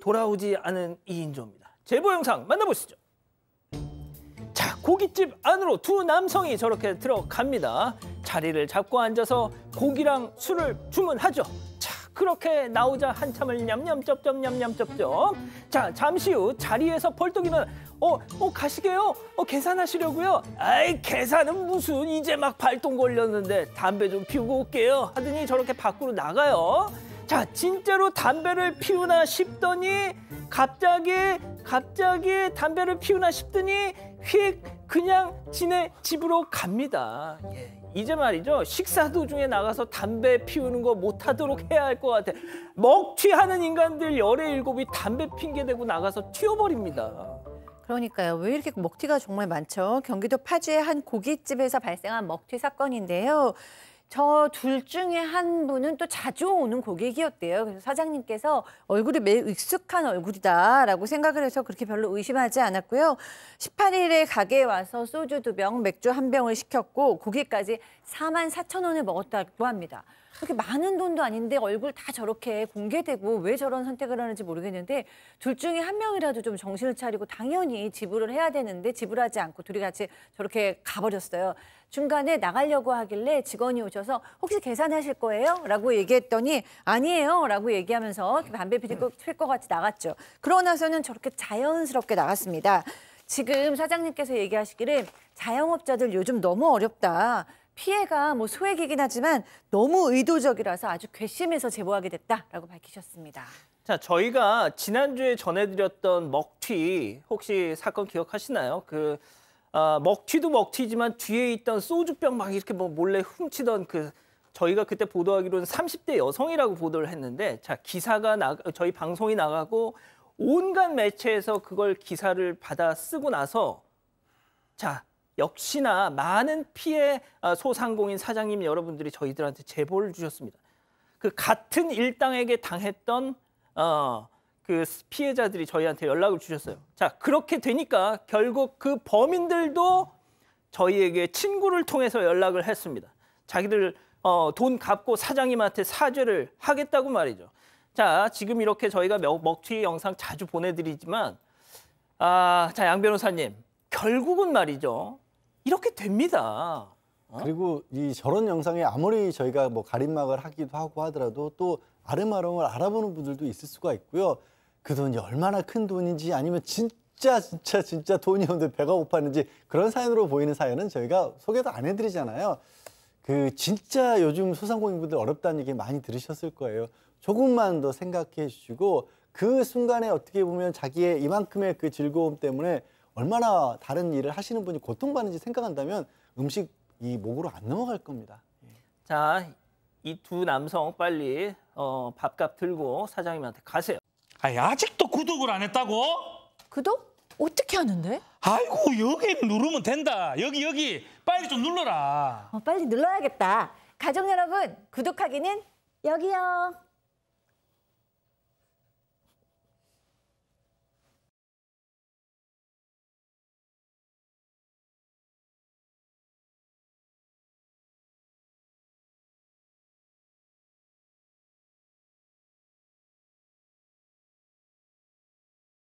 돌아오지 않은 2인조입니다. 제보 영상 만나보시죠. 자, 고깃집 안으로 두 남성이 저렇게 들어갑니다. 자리를 잡고 앉아서 고기랑 술을 주문하죠. 자, 그렇게 나오자 한참을 냠냠 쩝쩝 냠냠 쩝쩝. 자, 잠시 후 자리에서 벌떡 일어나 어, 어 가시게요? 어 계산하시려고요? 아이 계산은 무슨 이제 막 발동 걸렸는데 담배 좀 피우고 올게요. 하더니 저렇게 밖으로 나가요. 자, 진짜로 담배를 피우나 싶더니 갑자기 갑자기 담배를 피우나 싶더니 휙 그냥 지네 집으로 갑니다. 예. 이제 말이죠. 식사 도중에 나가서 담배 피우는 거 못하도록 해야 할 것 같아. 먹튀하는 인간들 열의 일곱이 담배 핑계 대고 나가서 튀어버립니다. 그러니까요. 왜 이렇게 먹튀가 정말 많죠? 경기도 파주의 한 고깃집에서 발생한 먹튀 사건인데요. 저 둘 중에 한 분은 또 자주 오는 고객이었대요. 그래서 사장님께서 얼굴이 매우 익숙한 얼굴이다라고 생각을 해서 그렇게 별로 의심하지 않았고요. 18일에 가게에 와서 소주 두 병, 맥주 한 병을 시켰고 고기까지 4만 4천 원을 먹었다고 합니다. 그렇게 많은 돈도 아닌데 얼굴 다 저렇게 공개되고 왜 저런 선택을 하는지 모르겠는데 둘 중에 한 명이라도 좀 정신을 차리고 당연히 지불을 해야 되는데 지불하지 않고 둘이 같이 저렇게 가버렸어요. 중간에 나가려고 하길래 직원이 오셔서 혹시 계산하실 거예요? 라고 얘기했더니 아니에요 라고 얘기하면서 담배 필것 같이 나갔죠. 그러고 나서는 저렇게 자연스럽게 나갔습니다. 지금 사장님께서 얘기하시기를 자영업자들 요즘 너무 어렵다. 피해가 뭐 소액이긴 하지만 너무 의도적이라서 아주 괘씸해서 제보하게 됐다라고 밝히셨습니다. 자, 저희가 지난주에 전해드렸던 먹튀 혹시 사건 기억하시나요? 그 어, 먹튀도 먹튀지만 뒤에 있던 소주병 막 이렇게 뭐 몰래 훔치던 그 저희가 그때 보도하기로는 30대 여성이라고 보도를 했는데 자 기사가 나 저희 방송이 나가고 온갖 매체에서 그걸 기사를 받아 쓰고 나서 자 역시나 많은 피해 아, 소상공인 사장님 여러분들이 저희들한테 제보를 주셨습니다. 그 같은 일당에게 당했던 어, 그 피해자들이 저희한테 연락을 주셨어요. 자, 그렇게 되니까 결국 그 범인들도 저희에게 친구를 통해서 연락을 했습니다. 자기들 어, 돈 갚고 사장님한테 사죄를 하겠다고 말이죠. 자, 지금 이렇게 저희가 먹튀 영상 자주 보내드리지만, 아, 자, 양 변호사님, 결국은 말이죠. 이렇게 됩니다. 어? 그리고 이 저런 영상에 아무리 저희가 뭐 가림막을 하기도 하고 하더라도 또 아름아름을 알아보는 분들도 있을 수가 있고요. 그 돈이 얼마나 큰 돈인지 아니면 진짜 진짜 진짜 돈이 없는데 배가 고팠는지 그런 사연으로 보이는 사연은 저희가 소개도 안 해드리잖아요. 그 진짜 요즘 소상공인분들 어렵다는 얘기 많이 들으셨을 거예요. 조금만 더 생각해 주시고 그 순간에 어떻게 보면 자기의 이만큼의 그 즐거움 때문에 얼마나 다른 일을 하시는 분이 고통받는지 생각한다면 음식 이 목으로 안 넘어갈 겁니다. 자, 이 두 남성 빨리 어, 밥값 들고 사장님한테 가세요. 아니, 아직도 구독을 안 했다고? 구독? 어떻게 하는데? 아이고 여기 누르면 된다. 여기 여기 빨리 좀 눌러라. 어, 빨리 눌러야겠다. 가족 여러분 구독하기는 여기요.